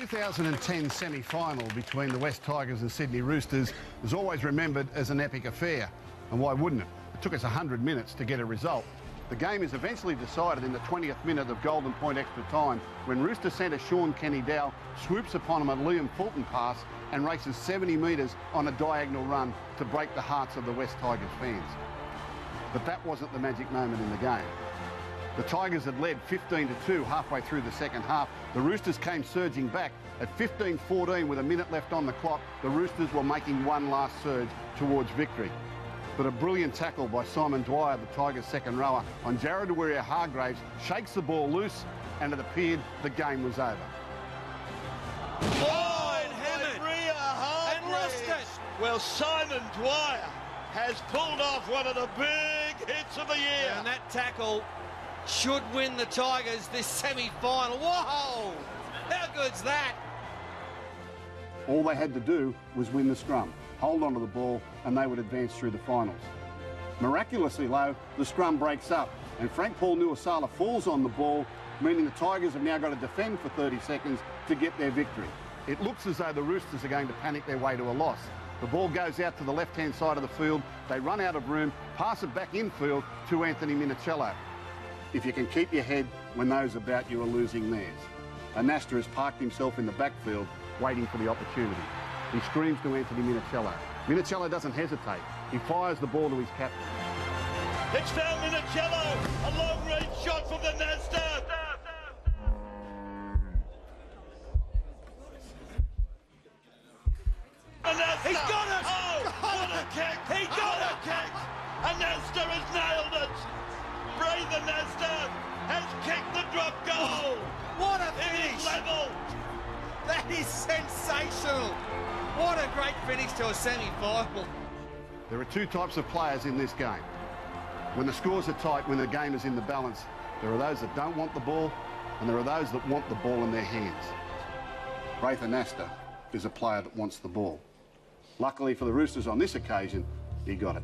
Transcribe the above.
2010 semi-final between the West Tigers and Sydney Roosters was always remembered as an epic affair. And why wouldn't it? It took us 100 minutes to get a result. The game is eventually decided in the 20th minute of Golden Point extra time when Rooster centre Shaun Kenny-Dowall swoops upon him a Liam Fulton pass and races 70 metres on a diagonal run to break the hearts of the West Tigers fans. But that wasn't the magic moment in the game. The Tigers had led 15 to 2 halfway through the second half. The Roosters came surging back. At 15-14 with a minute left on the clock, the Roosters were making one last surge towards victory. But a brilliant tackle by Simon Dwyer, the Tigers' second rower, on Jared Waerea-Hargreaves shakes the ball loose and it appeared the game was over. Oh, and hammered. And lost it. Well, Simon Dwyer has pulled off one of the big hits of the year. And that tackle should win the Tigers this semi-final. Whoa! How good's that? All they had to do was win the scrum, hold on to the ball, and they would advance through the finals. Miraculously, though, the scrum breaks up, and Frank Paul Nu'uausala falls on the ball, meaning the Tigers have now got to defend for 30 seconds to get their victory. It looks as though the Roosters are going to panic their way to a loss. The ball goes out to the left-hand side of the field. They run out of room, pass it back infield to Anthony Minichiello if you can keep your head when those about you are losing theirs. Anasta has parked himself in the backfield waiting for the opportunity. He screams to Anthony Minichiello. Minichiello doesn't hesitate. He fires the ball to his captain. It's now Minichiello, a long-range shot from the Nasta. Anasta. He's got it! Oh, what a kick! Braith Anasta has kicked the drop goal! What a It is finish! level! That is sensational. What a great finish to a semi-final. There are two types of players in this game. When the scores are tight, when the game is in the balance, there are those that don't want the ball, and there are those that want the ball in their hands. Braith Anasta is a player that wants the ball. Luckily for the Roosters on this occasion, he got it.